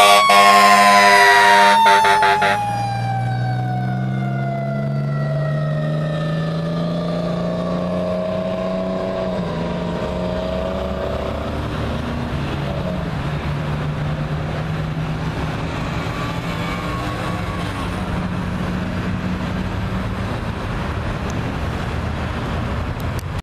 Uh-oh.